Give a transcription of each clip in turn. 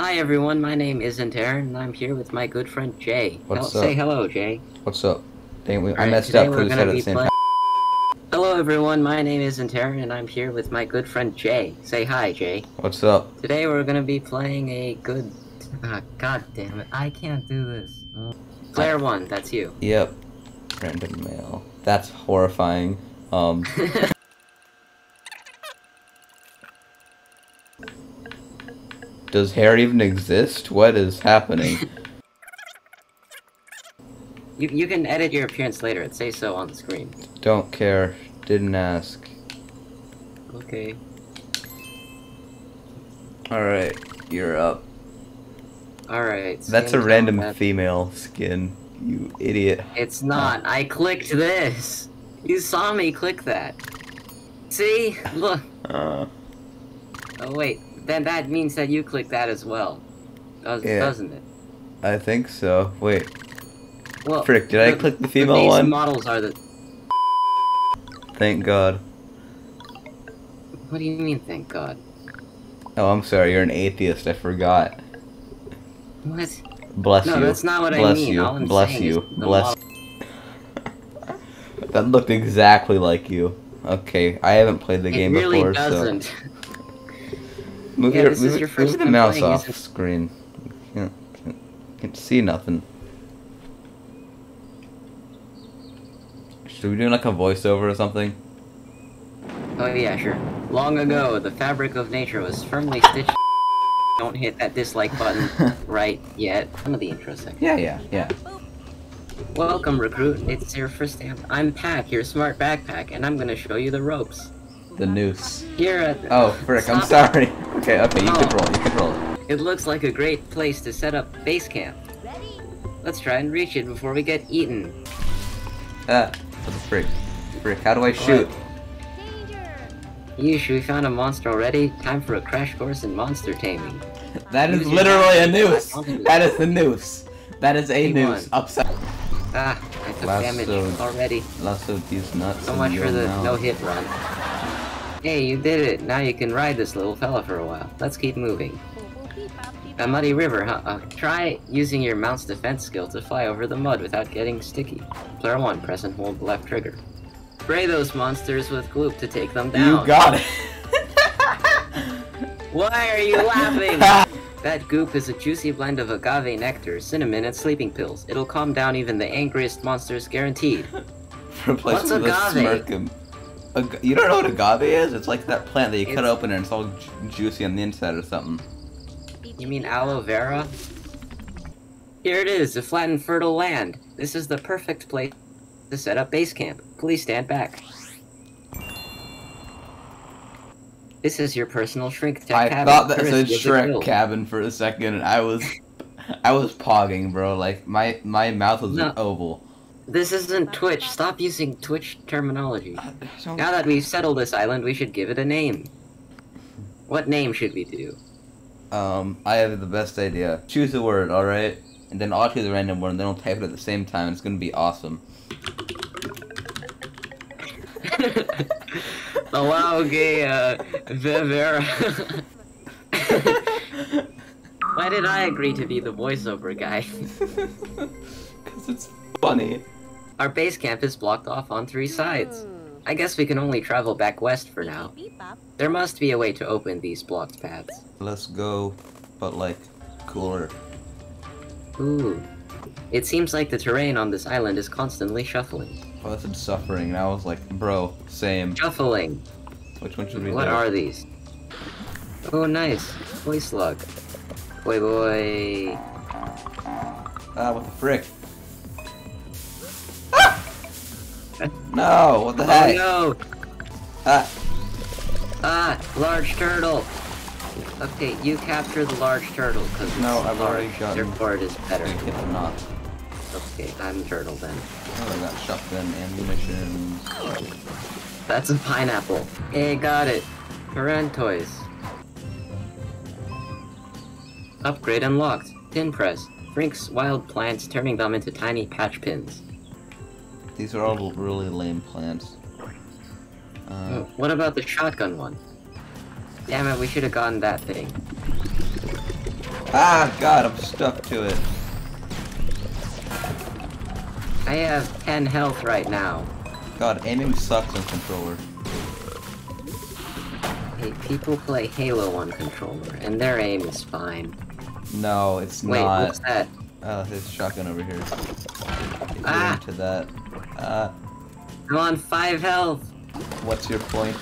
Hi everyone, my name isn't Aaron, and I'm here with my good friend Jay. What's Hel- Say hello, Jay. What's up? Dang, we, I messed up because we said it at the same time. Hello everyone, my name isn't Aaron, and I'm here with my good friend Jay. Say hi, Jay. What's up? Today we're gonna be playing a good. Ah, God damn it! I can't do this. Player one, that's you. Yep. Random male. That's horrifying. Um, does hair even exist? What is happening? You you can edit your appearance later. It says so on the screen. Don't care. Didn't ask. Okay. Alright, you're up. All right. That's a random that. female skin. You idiot. It's not. I clicked this. You saw me click that. See? Look. Uh, Oh wait. Then that means that you click that as well. Does, Yeah. Doesn't it? I think so. Wait. Well. Frick, did I click the female base one? models are the. Thank God. What do you mean? Thank God. Oh, I'm sorry. You're an atheist. I forgot. What? Bless No, you. that's not what I Bless mean. you. All I'm Bless you. the Bless. that looked exactly like you. Okay, I haven't played the It game really before, doesn't. so move Yeah, your this move, is your move the mouse off isn't- screen. Can't, can't, can't see nothing. Should we do like a voiceover or something? Oh yeah, sure. Long ago, the fabric of nature was firmly stitched. Don't hit that dislike button right yet. Some of the intro section. Yeah, yeah, yeah. Welcome, recruit. It's your first day. I'm Pack, your smart backpack, and I'm gonna show you the ropes. The noose. Here at Oh, frick! I'm sorry. Okay, okay, you Oh. control. it, You control. it. It looks like a great place to set up base camp. Let's try and reach it before we get eaten. Ah, what the frick? Frick! How do I shoot? Yeesh, we found a monster already. Time for a crash course in monster taming. That is literally a mouse. noose. That is the noose. That is a He noose. Upside. Ah, I took Lasso. damage already. Lasso these nuts. So much for the no-hit run. Hey, you did it. Now you can ride this little fella for a while. Let's keep moving. A muddy river, huh? Uh, try using your mount's defense skill to fly over the mud without getting sticky. Player 1, press and hold the left trigger. Spray those monsters with gloop to take them down. You got it. Why are you laughing? that goop is a juicy blend of agave nectar, cinnamon, and sleeping pills. It'll calm down even the angriest monsters, guaranteed. Replace What's agave? You don't know what agave is? It's like that plant that you cut open and it's all ju- juicy on the inside or something. You mean aloe vera? Here it is, a flat and fertile land. This is the perfect place to set up base camp. Please stand back. This is your personal shrink tech I cabin. thought that said of the Shrek guild. cabin for a second, and I was, I was pogging, bro. Like my my mouth was No. an oval. This isn't Twitch. Stop using Twitch terminology. I don't- Now that we've settled this island, we should give it a name. What name should we do? Um, I have the best idea. Choose a word, all right, and then I'll choose a random word, and then I'll type it at the same time. It's gonna be awesome. Allow gay, uh, Vivera. Why did I agree to be the voiceover guy? Cause it's funny. Our base camp is blocked off on three sides. I guess we can only travel back west for now. There must be a way to open these blocked paths. Let's go, but like cooler. Ooh. It seems like the terrain on this island is constantly shuffling. Oh, that's suffering, and I was like, bro, same. Shuffling! Which one should we What do? are these? Oh, nice. Boy slug. Boy, boy. Ah, what the frick? No, what the Oh heck? no! Ah, Ah, large turtle. Okay, you capture the large turtle because No, I've already shot gotten- part is better. I get I'm not. Okay, I'm turtle then. Oh, I got shotgun ammunition. That's a pineapple. Hey, got it. Parrotoise. Upgrade unlocked. Pin press. Shrinks wild plants, turning them into tiny patch pins. These are all really lame plants. Uh, Oh, what about the shotgun one? Damn it, we should have gotten that thing. Ah, God, I'm stuck to it. I have 10 health right now. God, aiming sucks on controller. Hey, people play Halo on controller, and their aim is fine. No, it's Wait, not. what's that? Oh, there's a shotgun over here. Ah. into that. Uh, I'm on 5 health! what's your point?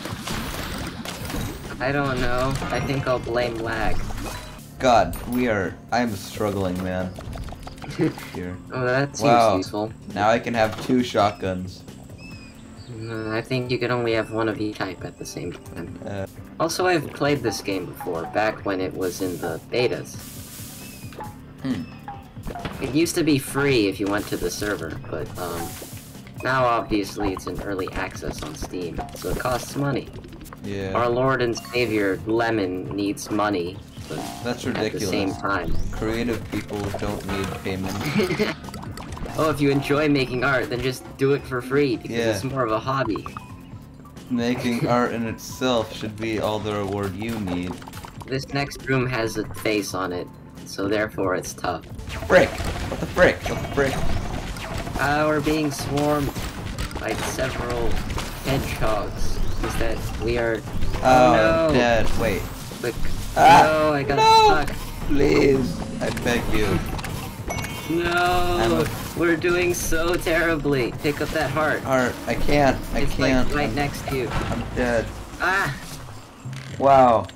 I don't know. I think I'll blame lag. God, we are. I'm struggling, man. Here. Oh, that seems Wow. useful. Now I can have two shotguns. No, I think you can only have one of each type at the same time. Uh, Also, I've played this game before, back when it was in the betas. Hmm. It used to be free if you went to the server, but um, now obviously it's in early access on Steam, so it costs money. yeah. Our Lord and Savior Lemon needs money, but That's at the ridiculous. same time. Creative people don't need payment. oh, if you enjoy making art, then just do it for free because Yeah. it's more of a hobby. Making art in itself should be all the reward you need. This next room has a face on it, so therefore it's tough. Frick! What the frick? What the frick? Uh, we're being swarmed by several hedgehogs. Is that we are? Oh, no! Dead. Wait. Quick! Ah, no, I got no! stuck. Please, I beg you. No, we're doing so terribly. Pick up that heart. Art, I can't. I it's can't. like right I'm, next to you. I'm dead. Ah! Wow.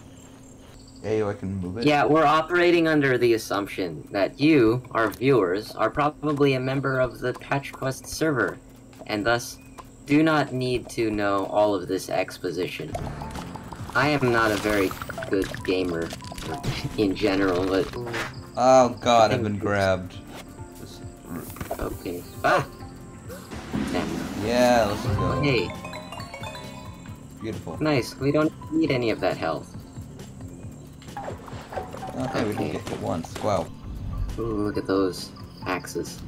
Hey, I can move it. Yeah, we're operating under the assumption that you, our viewers, are probably a member of the Patch Quest server, and thus do not need to know all of this exposition. I am not a very good gamer in general, but Oh God, I've been grabbed. Okay. Ah! Yeah, let's go. Hey, Beautiful. nice. We don't need any of that health. Okay, we can get hit once. Wow. Ooh, look at those axes.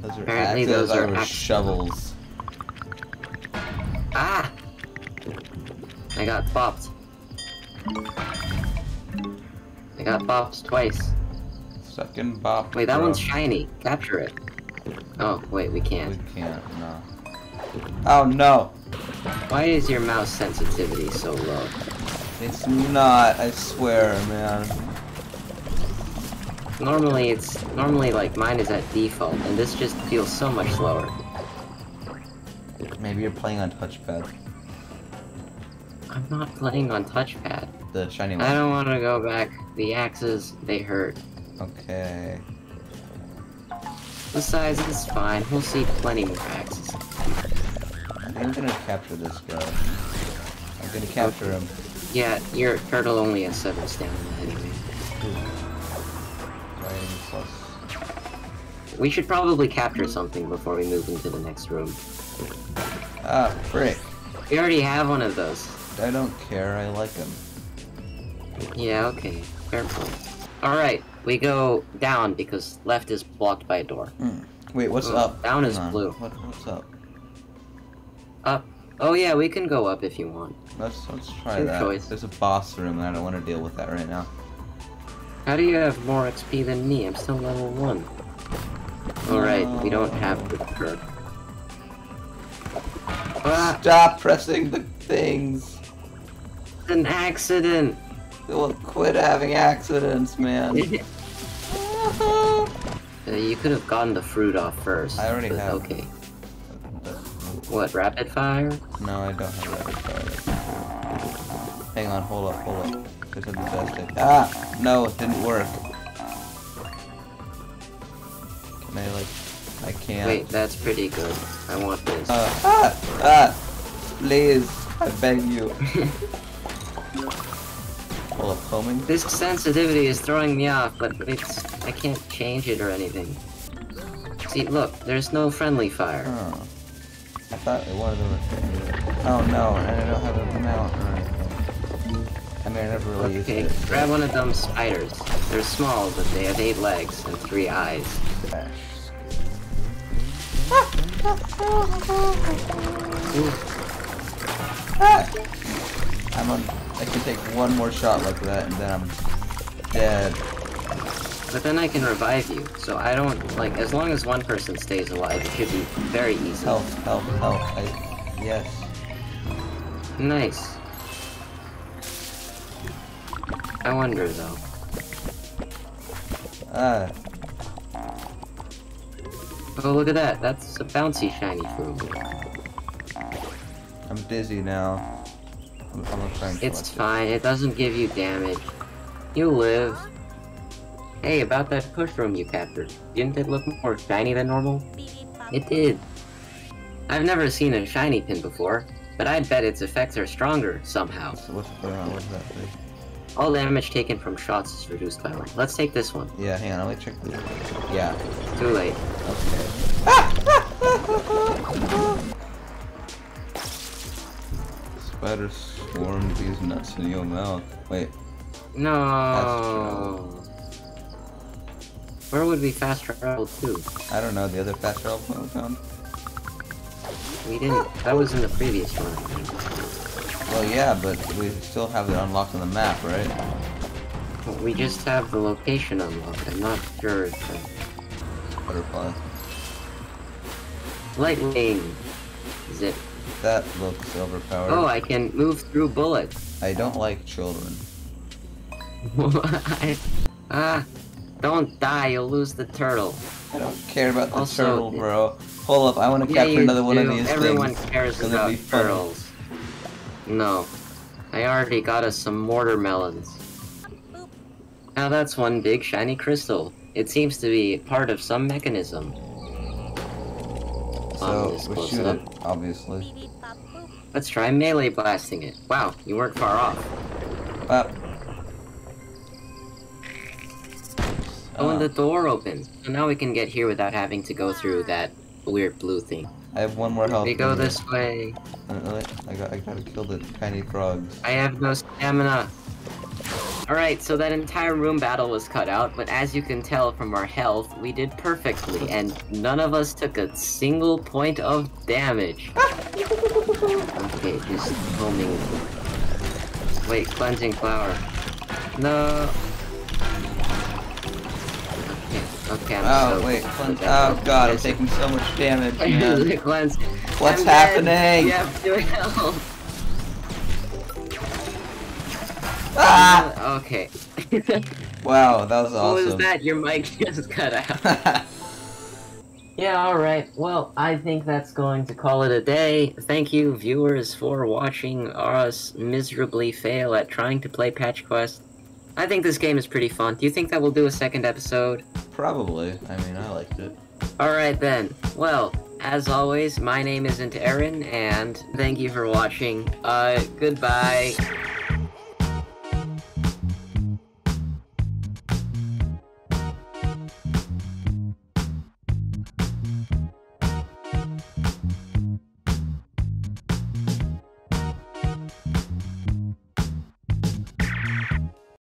Those are Apparently axes those are or axe- shovels. Ah! I got bopped. I got bopped twice. In bop. Wait, that bro. one's shiny. Capture it. Oh, wait, we We can't. We can't, no. Oh no! Why is your mouse sensitivity so low? It's not, I swear, man. Normally, it's normally like mine is at default, and this just feels so much slower. Maybe you're playing on touchpad. I'm not playing on touchpad. The shiny one. I don't want to go back. The axes, they hurt. Okay. Besides, it's fine. We'll see plenty more axes. I'm gonna capture this guy. I'm gonna capture him. Yeah, your turtle only has seven stamina anyway. We should probably capture something before we move into the next room. Ah, frick. We already have one of those. I don't care, I like them. Yeah, okay. Fair point. Alright, we go down because left is blocked by a door. Hmm. Wait, what's Oh, up? down is on. blue. What, what's up? Up. Oh yeah, we can go up if you want. Let's let's try that. choice. There's a boss room and I don't want to deal with that right now. How do you have more XP than me? I'm still level 1. Alright, we don't have the perk. Ah, Stop pressing the things. it's an accident! Well, quit having accidents, man. Uh, you could have gotten the fruit off first. I already have. Okay. What, rapid fire? No, I don't have rapid fire. Hang on, hold up, hold up. This is the best. Ah! No, it didn't work. Can I, like... I can't. Wait, that's pretty good. I want this. Uh, ah! Ah! Please! I beg you. hold up, homing? This sensitivity is throwing me off, but it's... I can't change it or anything. See, look, there's no friendly fire. Oh. I thought one of them was hitting me. Oh no, and I don't have a mount or anything. I mean, I never really used Okay, it. grab one of them spiders. They're small, but they have eight legs and three eyes. Ah! I'm on. I can take one more shot like that, and then I'm dead. But then I can revive you, so I don't, like, as long as one person stays alive, it should be very easy. Health, health, health. I, yes. Nice. I wonder, though. Ah, Oh, look at that. That's a bouncy shiny fruit. I'm dizzy now. I'm, I'm It's it. fine. It doesn't give you damage. You live. Hey, about that Pushroom you captured. Didn't it look more shiny than normal? It did. I've never seen a shiny pin before, but I'd bet its effects are stronger somehow. So what's going? What's that thing? All damage taken from shots is reduced by one. Let's take this one. Yeah, hang on, let me check the... Yeah, Too late. okay. Spider swarmed these nuts in your mouth. Wait, No. Where would we fast travel to? I don't know, the other fast travel point we didn't. That was in the previous one. Well, yeah, but we still have it unlocked on the map, right? We just have the location unlocked. I'm not sure if the Butterfly. Lightning. Is it? That looks overpowered. Oh, I can move through bullets. I don't like children. I- ah, don't die. You'll lose the turtle. I don't care about the Also, turtle, bro. Hold up, I want to Yeah, capture another one of do. these Everyone things. cares Gonna about turtles. No, I already got us some mortar melons. Now that's one big shiny crystal. It seems to be part of some mechanism. So, we shoot up. it, obviously. Let's try melee blasting it. Wow, you weren't far off. Ah. Oh, and the door opens. So now we can get here without having to go through that weird blue thing. I have one more health. We go this way. Uh, I got, I gotta kill the tiny frogs. I have no stamina. Alright, so that entire room battle was cut out, but as you can tell from our health, we did perfectly, and none of us took a single point of damage. okay, just homing. Wait, cleansing flower. No. Okay, okay, I'm Oh, so wait. close cleanse- Oh god, I'm taking so much damage, man. Cleanse. What's I'm happening? You have to help. Ah! Uh, okay. Wow, that was awesome. What awesome. was that? Your mic just cut out. yeah, alright. Well, I think that's going to call it a day. Thank you, viewers, for watching us miserably fail at trying to play Patch Quest. I think this game is pretty fun. Do you think that we'll do a second episode? Probably. I mean, I liked it. Alright then. Well, as always, my name isn't Aaron, and thank you for watching. Uh, goodbye.